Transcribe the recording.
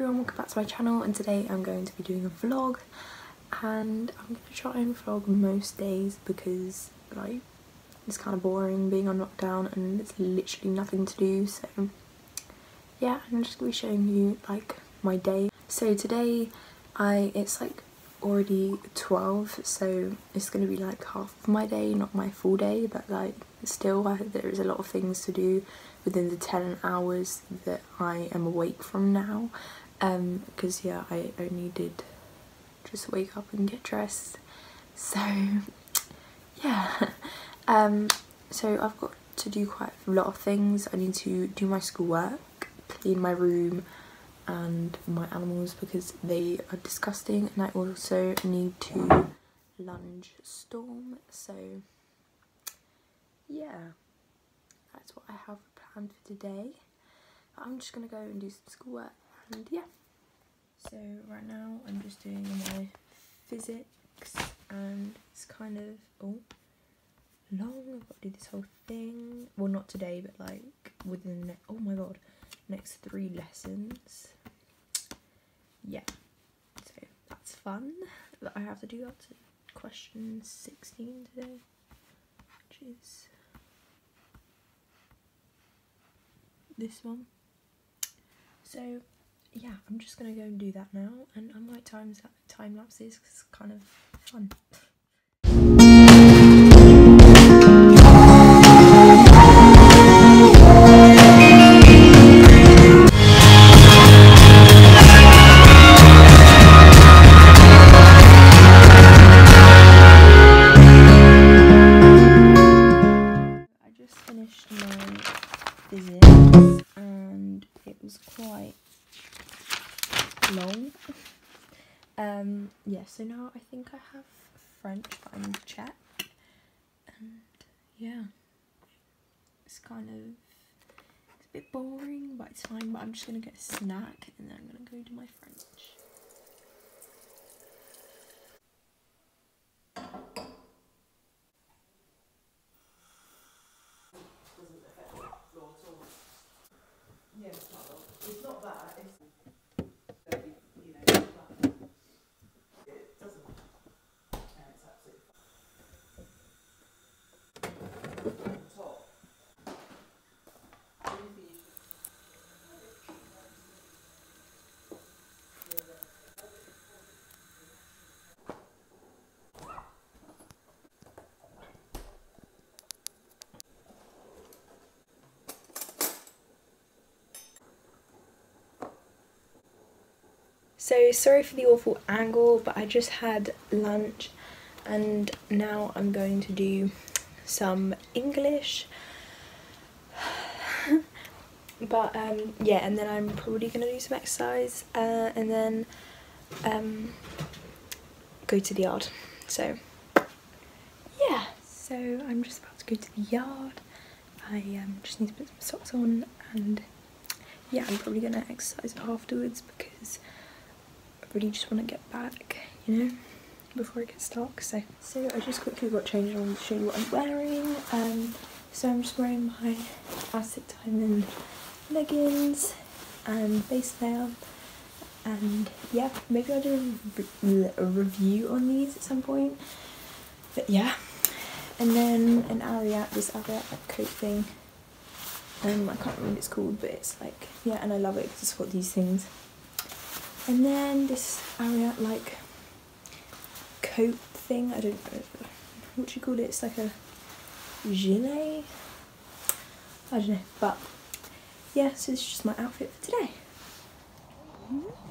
everyone, welcome back to my channel and today I'm going to be doing a vlog and I'm going to try and vlog most days because like it's kind of boring being on lockdown and there's literally nothing to do so yeah I'm just going to be showing you like my day. So today I it's like already 12 so it's going to be like half of my day not my full day but like still I, there is a lot of things to do within the 10 hours that I am awake from now because um, yeah I only did just wake up and get dressed. So yeah. Um, so I've got to do quite a lot of things. I need to do my schoolwork clean my room and my animals because they are disgusting. And I also need to lunge storm. So yeah. That's what I have planned for today. I'm just gonna go and do some schoolwork and yeah. So right now I'm just doing my physics and it's kind of oh long. I've got to do this whole thing. Well not today but like within the oh my god next three lessons. Yeah. So that's fun that I have to do that to question 16 today which is this one. So yeah I'm just gonna go and do that now and I might time, time lapses because it's kind of fun yeah, it's kind of it's a bit boring, but it's fine. But I'm just gonna get a snack and then I'm gonna go do my French. So sorry for the awful angle, but I just had lunch and now I'm going to do some English. but um, yeah, and then I'm probably going to do some exercise uh, and then um, go to the yard. So yeah, so I'm just about to go to the yard. I um, just need to put some socks on and yeah, I'm probably going to exercise afterwards because really just want to get back, you know, before it gets dark. So, so I just quickly got changed on to show you what I'm wearing. Um, so I'm just wearing my Aztec Diamond leggings and base layer. And yeah, maybe I'll do a, re a review on these at some point. But yeah, and then an Ariat, this Ariat coat thing. Um, I can't remember what it's called, but it's like, yeah, and I love it because it's got these things and then this Ariat like coat thing, I don't know what do you call it, it's like a gilet, I don't know, but yeah, so this is just my outfit for today. Mm-hmm.